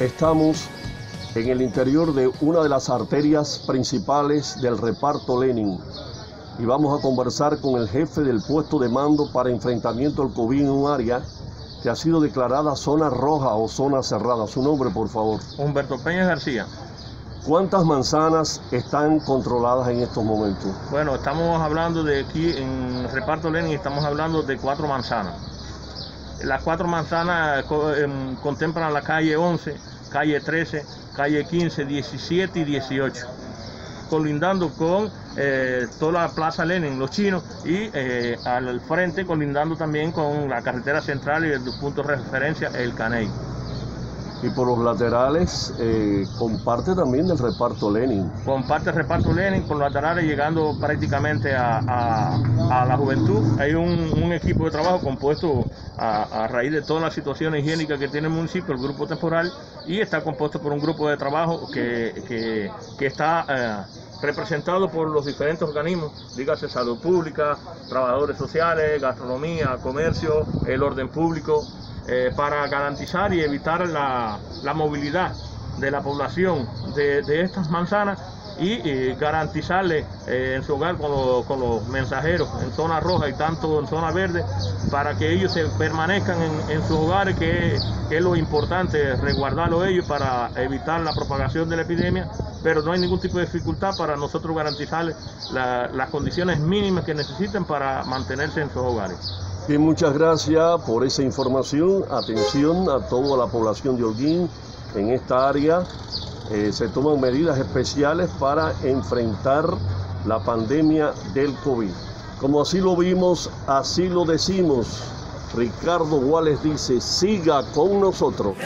Estamos en el interior de una de las arterias principales del reparto Lenin y vamos a conversar con el jefe del puesto de mando para enfrentamiento al COVID en un área que ha sido declarada zona roja o zona cerrada. Su nombre, por favor. Humberto Peña García. ¿Cuántas manzanas están controladas en estos momentos? Bueno, estamos hablando de aquí en reparto Lenin, estamos hablando de cuatro manzanas. Las cuatro manzanas em, contemplan la calle 11, calle 13, calle 15, 17 y 18 colindando con eh, toda la Plaza Lenin, los chinos, y eh, al frente colindando también con la carretera central y el punto de referencia, el Caney. Y por los laterales eh, comparte también del reparto Lenin. Comparte el reparto Lenin, por los laterales llegando prácticamente a, la juventud. Hay un, equipo de trabajo compuesto a, raíz de toda la situación higiénica que tiene el municipio, el grupo temporal, y está compuesto por un grupo de trabajo que, que, está eh, representado por los diferentes organismos, dígase salud pública, trabajadores sociales, gastronomía, comercio, el orden público, eh, para garantizar y evitar la, movilidad de la población de, de estas manzanas y, garantizarle eh, en su hogar con, los mensajeros en zona roja y tanto en zona verde para que ellos se permanezcan en, sus hogares, que, es lo importante, resguardarlo ellos para evitar la propagación de la epidemia, pero no hay ningún tipo de dificultad para nosotros garantizarles las condiciones mínimas que necesiten para mantenerse en sus hogares. Y muchas gracias por esa información. Atención a toda la población de Holguín en esta área eh, se toman medidas especiales para enfrentar la pandemia del COVID. Como así lo vimos, así lo decimos. Ricardo Wallace dice, siga con nosotros.